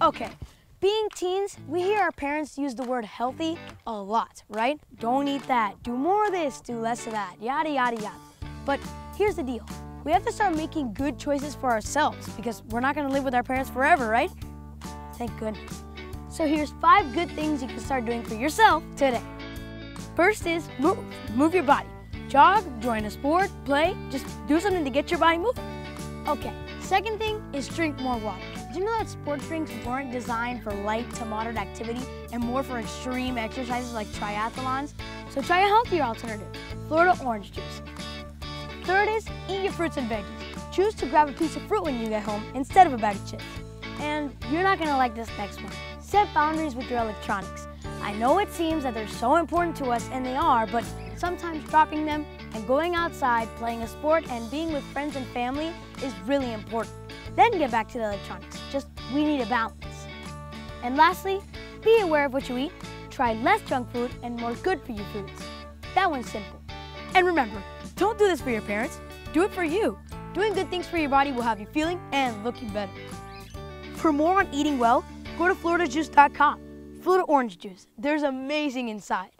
Okay, being teens, we hear our parents use the word healthy a lot, right? Don't eat that, do more of this, do less of that, yada, yada, yada. But here's the deal. We have to start making good choices for ourselves because we're not gonna live with our parents forever, right? Thank goodness. So here's five good things you can start doing for yourself today. First is move, move your body. Jog, join a sport, play, just do something to get your body moving. Okay, second thing is drink more water. Did you know that sports drinks weren't designed for light to moderate activity and more for extreme exercises like triathlons? So try a healthier alternative, Florida orange juice. Third is eat your fruits and veggies. Choose to grab a piece of fruit when you get home instead of a bag of chips. And you're not gonna like this next one. Set boundaries with your electronics. I know it seems that they're so important to us, and they are, but sometimes dropping them and going outside, playing a sport, and being with friends and family is really important. Then get back to the electronics. Just we need a balance. And lastly, be aware of what you eat. Try less junk food and more good for you foods. That one's simple. And remember, don't do this for your parents. Do it for you. Doing good things for your body will have you feeling and looking better. For more on eating well, go to floridajuice.com. Florida orange juice. There's amazing inside.